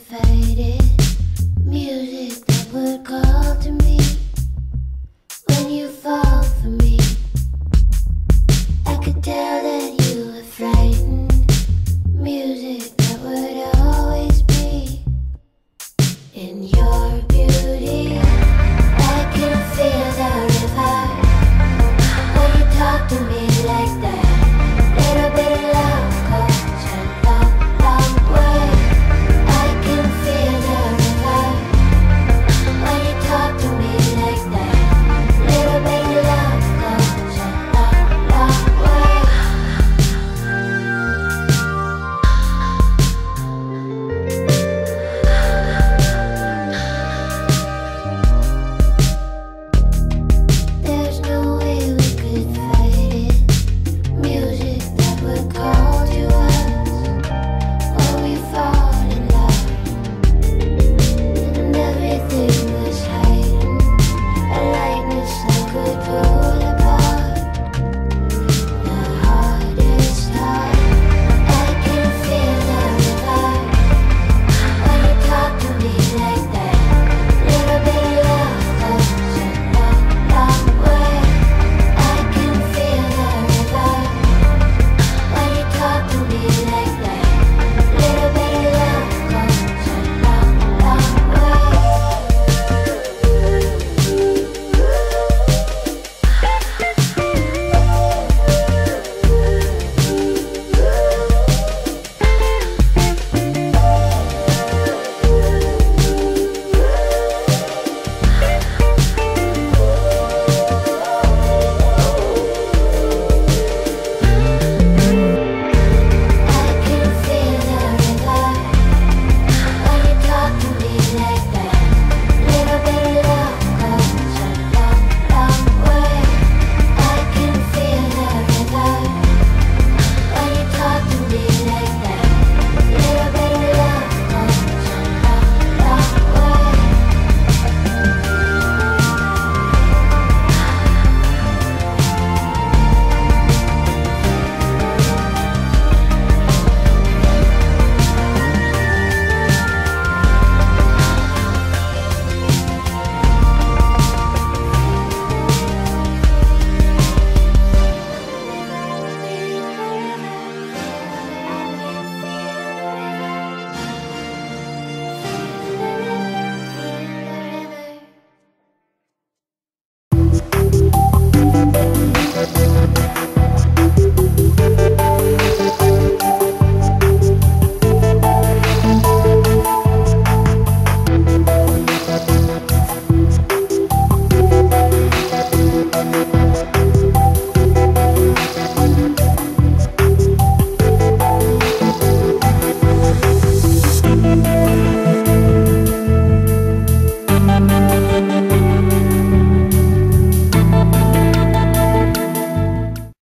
face.